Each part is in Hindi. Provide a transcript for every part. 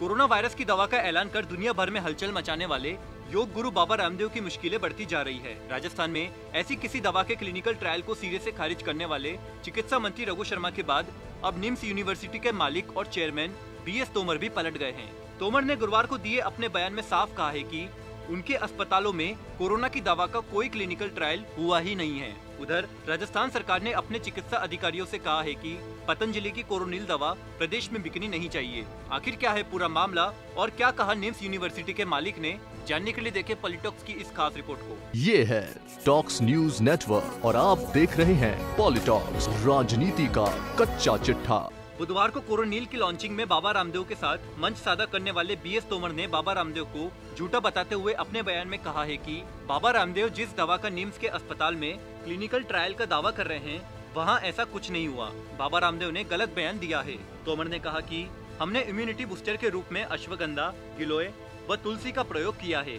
कोरोना वायरस की दवा का ऐलान कर दुनिया भर में हलचल मचाने वाले योग गुरु बाबा रामदेव की मुश्किलें बढ़ती जा रही है। राजस्थान में ऐसी किसी दवा के क्लिनिकल ट्रायल को सिरे से खारिज करने वाले चिकित्सा मंत्री रघु शर्मा के बाद अब निम्स यूनिवर्सिटी के मालिक और चेयरमैन बी एस तोमर भी पलट गए हैं। तोमर ने गुरुवार को दिए अपने बयान में साफ़ कहा है कि उनके अस्पतालों में कोरोना की दवा का कोई क्लिनिकल ट्रायल हुआ ही नहीं है। उधर राजस्थान सरकार ने अपने चिकित्सा अधिकारियों से कहा है कि पतंजलि की कोरोनिल दवा प्रदेश में बिकनी नहीं चाहिए। आखिर क्या है पूरा मामला और क्या कहा निम्स यूनिवर्सिटी के मालिक ने? जानने के लिए देखे पॉलिटॉक्स की इस खास रिपोर्ट को। ये है टॉक्स न्यूज़ नेटवर्क और आप देख रहे हैं पॉलिटॉक्स राजनीति का कच्चा चिट्ठा। बुधवार को कोरोनील की लॉन्चिंग में बाबा रामदेव के साथ मंच सादा करने वाले बी एस तोमर ने बाबा रामदेव को झूठा बताते हुए अपने बयान में कहा है कि बाबा रामदेव जिस दवा का निम्स के अस्पताल में क्लिनिकल ट्रायल का दावा कर रहे हैं, वहाँ ऐसा कुछ नहीं हुआ। बाबा रामदेव ने गलत बयान दिया है। तोमर ने कहा कि हमने इम्यूनिटी बूस्टर के रूप में अश्वगंधा, गिलोय व तुलसी का प्रयोग किया है।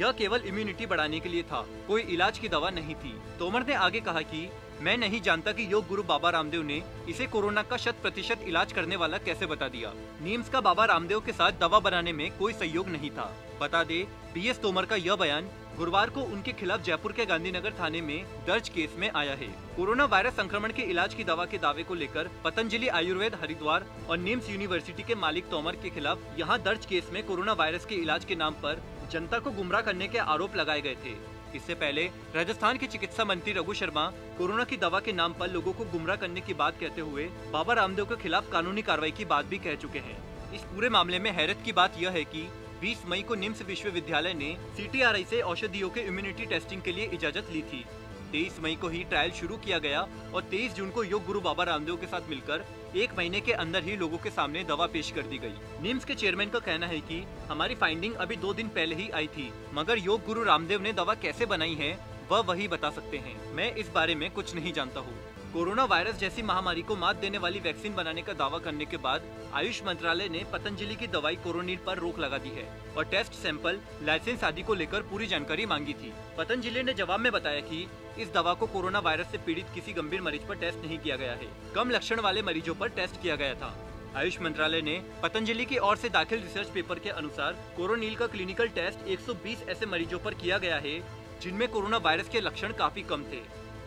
यह केवल इम्यूनिटी बढ़ाने के लिए था, कोई इलाज की दवा नहीं थी। तोमर ने आगे कहा कि मैं नहीं जानता कि योग गुरु बाबा रामदेव ने इसे कोरोना का शत प्रतिशत इलाज करने वाला कैसे बता दिया। नीम्स का बाबा रामदेव के साथ दवा बनाने में कोई सहयोग नहीं था। बता दे बी एस तोमर का यह बयान गुरुवार को उनके खिलाफ जयपुर के गांधीनगर थाने में दर्ज केस में आया है। कोरोना वायरस संक्रमण के इलाज की दवा के दावे को लेकर पतंजलि आयुर्वेद, हरिद्वार और निम्स यूनिवर्सिटी के मालिक तोमर के खिलाफ यहाँ दर्ज केस में कोरोना वायरस के इलाज के नाम पर जनता को गुमराह करने के आरोप लगाए गए थे। इससे पहले राजस्थान के चिकित्सा मंत्री रघु शर्मा कोरोना की दवा के नाम पर लोगों को गुमराह करने की बात कहते हुए बाबा रामदेव के खिलाफ कानूनी कार्रवाई की बात भी कह चुके हैं। इस पूरे मामले में हैरत की बात यह है कि 20 मई को निम्स विश्वविद्यालय ने सीटीआरआई से औषधियों के इम्यूनिटी टेस्टिंग के लिए इजाज़त ली थी। तेईस मई को ही ट्रायल शुरू किया गया और तेईस जून को योग गुरु बाबा रामदेव के साथ मिलकर एक महीने के अंदर ही लोगों के सामने दवा पेश कर दी गई। निम्स के चेयरमैन का कहना है कि हमारी फाइंडिंग अभी दो दिन पहले ही आई थी, मगर योग गुरु रामदेव ने दवा कैसे बनाई है, वह वही बता सकते हैं। मैं इस बारे में कुछ नहीं जानता हूँ। कोरोना वायरस जैसी महामारी को मात देने वाली वैक्सीन बनाने का दावा करने के बाद आयुष मंत्रालय ने पतंजलि की दवाई कोरोनिल पर रोक लगा दी है और टेस्ट सैंपल, लाइसेंस आदि को लेकर पूरी जानकारी मांगी थी। पतंजलि ने जवाब में बताया कि इस दवा को कोरोना वायरस से पीड़ित किसी गंभीर मरीज़ पर टेस्ट नहीं किया गया है। कम लक्षण वाले मरीजों पर टेस्ट किया गया था। आयुष मंत्रालय ने पतंजलि की ओर से दाखिल रिसर्च पेपर के अनुसार कोरोनिल का क्लिनिकल टेस्ट 120 ऐसे मरीजों पर किया गया है, जिनमें कोरोना वायरस के लक्षण काफ़ी कम थे।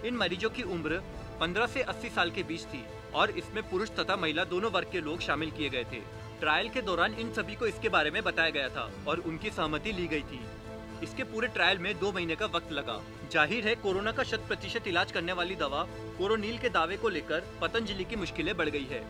इन मरीजों की उम्र 15 से 80 साल के बीच थी और इसमें पुरुष तथा महिला दोनों वर्ग के लोग शामिल किए गए थे। ट्रायल के दौरान इन सभी को इसके बारे में बताया गया था और उनकी सहमति ली गई थी। इसके पूरे ट्रायल में दो महीने का वक्त लगा। ज़ाहिर है, कोरोना का शत प्रतिशत इलाज करने वाली दवा, कोरोनील के दावे को लेकर पतंजलि की मुश्किलें बढ़ गई है।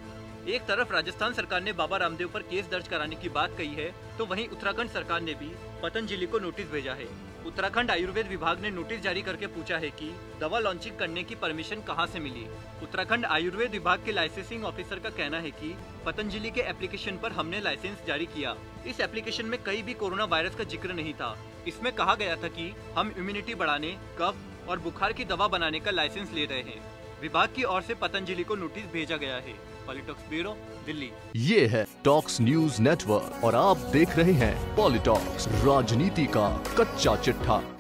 एक तरफ़ राजस्थान सरकार ने बाबा रामदेव पर केस दर्ज कराने की बात कही है तो वहीं उत्तराखंड सरकार ने भी पतंजलि को नोटिस भेजा है। उत्तराखंड आयुर्वेद विभाग ने नोटिस जारी करके पूछा है कि दवा लॉन्चिंग करने की परमिशन कहाँ से मिली? उत्तराखंड आयुर्वेद विभाग के लाइसेंसिंग ऑफिसर का कहना है कि पतंजलि के एप्लीकेशन पर हमने लाइसेंस जारी किया। इस एप्लीकेशन में कई भी कोरोना वायरस का ज़िक्र नहीं था। इसमें कहा गया था कि हम इम्यूनिटी बढ़ाने, कफ और बुखार की दवा बनाने का लाइसेंस ले रहे हैं। विभाग की ओर से पतंजलि को नोटिस भेजा गया है। Politalks bureau, Delhi. ये है टॉक्स न्यूज़ नेटवर्क और आप देख रहे हैं पॉलिटॉक्स, राजनीति का कच्चा चिट्ठा।